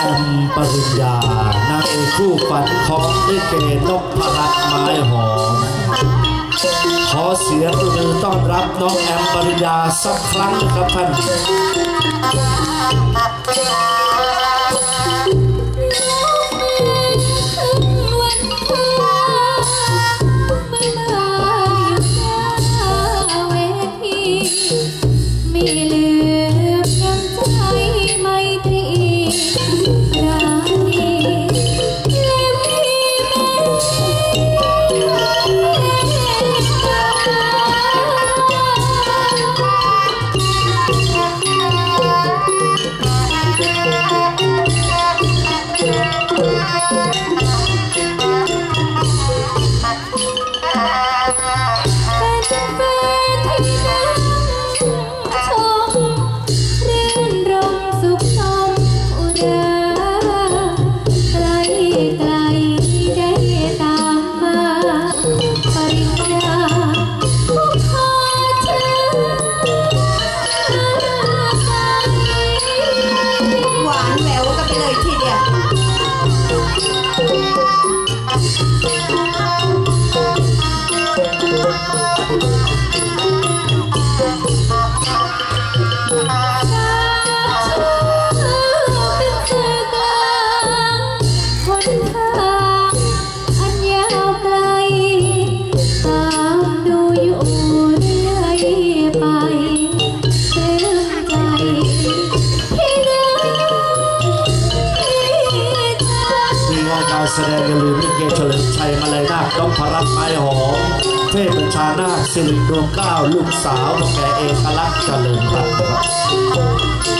แอมปริญญานางเอกคู่ฝันของลิเกนกพรัตไม้หอม ขอเสียงปรบมือต้อนรับน้องแอมปริญญาสักครั้งนะครับท่านวัน การแสดงอย่าลืมลิเกเฉลิมชัยมาเลยนาคต้องพรัตไม้หอม เทพบัญชานาคสิริดวงเก้าลูกสาวแกเอกลักษณ์เฉลิมรัตน์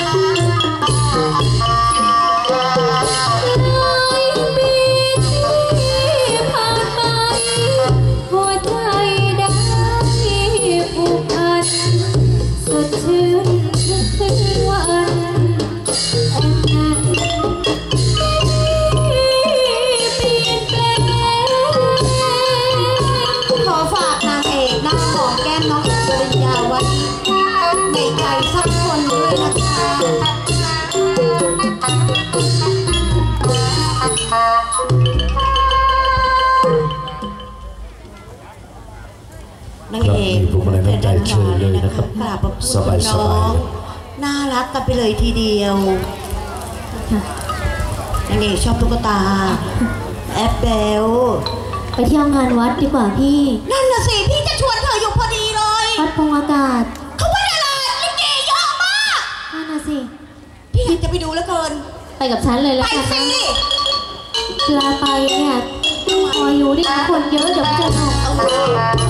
นางครับเอกมีผู้บริหารน้ำใจเชิญเลยนะครับกราบขอบคุณสบายๆน่ารักกันไปเลยทีเดียวนางเอกชอบตุ๊กตา แอปเบลไปเที่ยวงานวัดดีกว่าพี่ นั่นน่ะสิ พี่จะชวนเธออยู่พอดีเลย วัดพงอากาศ เขาว่าอะไรลิเกเยอะมาก นั่นน่ะสิ พี่อยากจะไปดูแล้วเกิน ไปกับฉันเลยแล้วกันสิเวลาไปเนี่ยคอยอยู่ด้วยคนเยอะเดี๋ยวมันจะหนกเอ